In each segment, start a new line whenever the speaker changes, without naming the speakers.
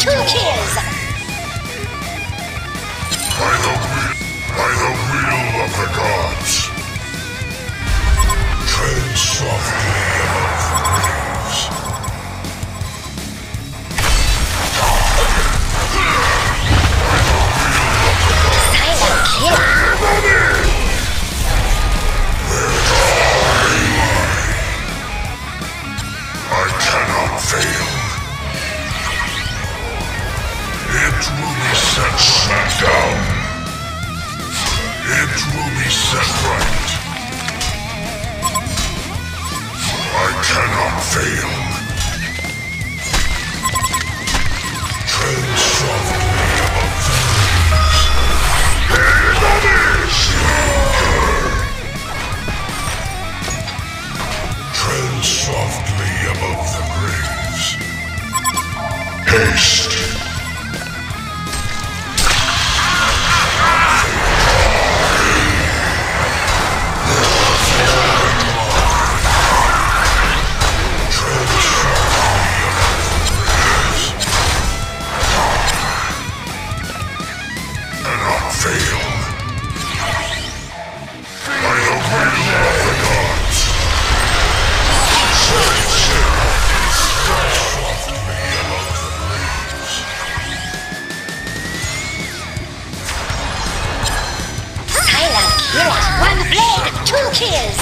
two
kids. Fail. Above the Tread softly above the graves. Haste.
two kills.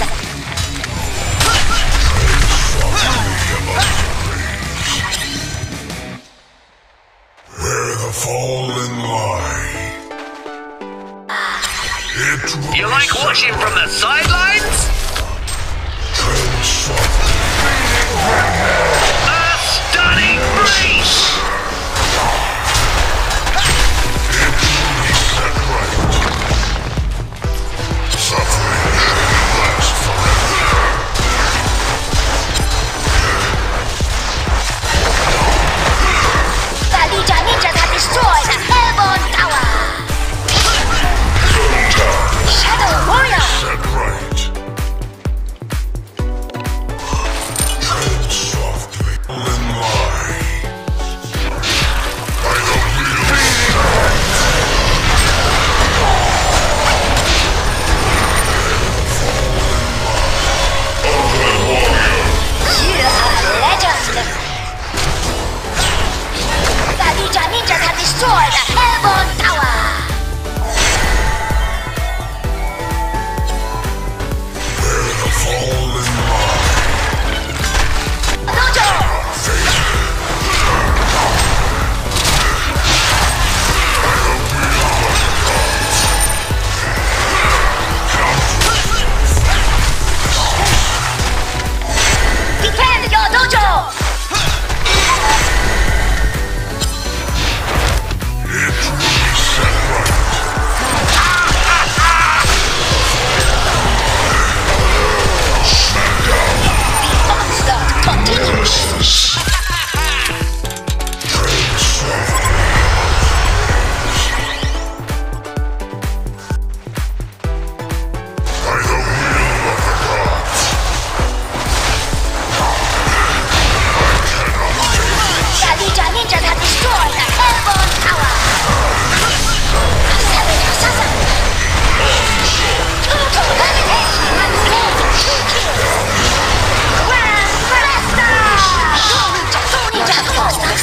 Where the fallen lie.
you like watching from the sidelines?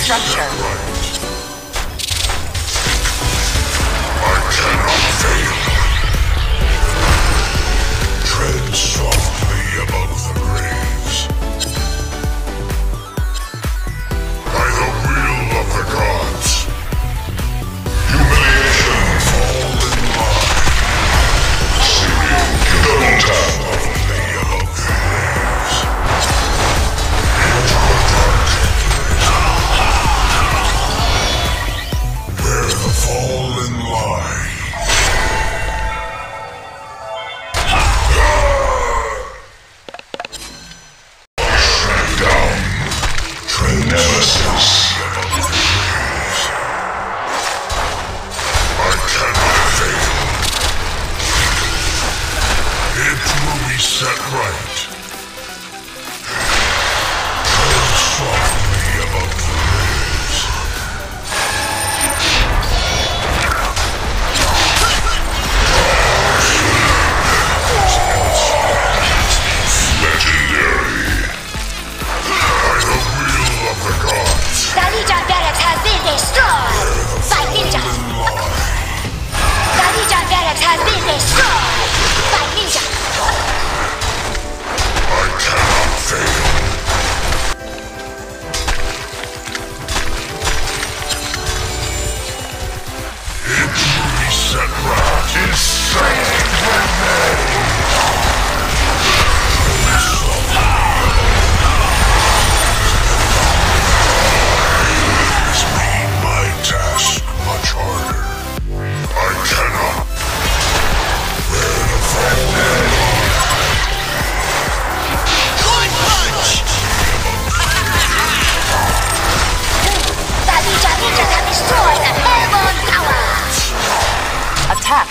structure. set right.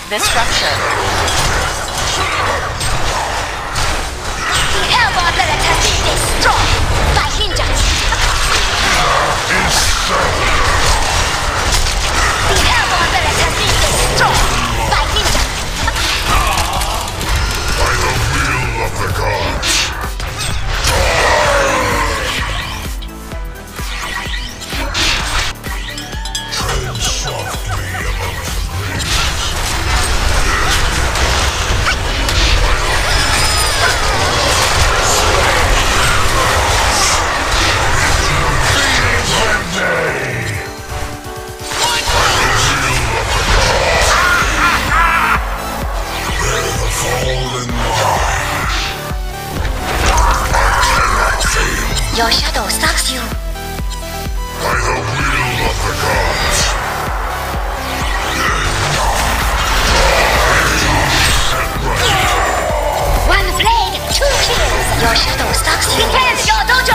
this
structure.
Your shadow stalks you.
By the will of the gods.
One blade, two kills. Your shadow stalks you. Prepare your dojo.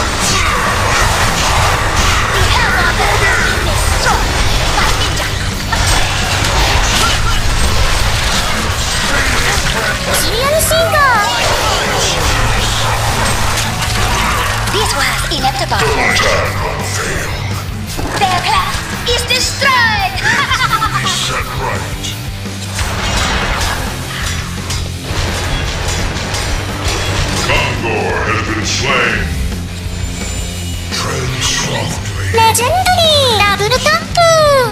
シリアルシンガー This was inevitable. Their class is destroyed.
Is set right Condor has been slain.
Transformed Legendary. Double Tapu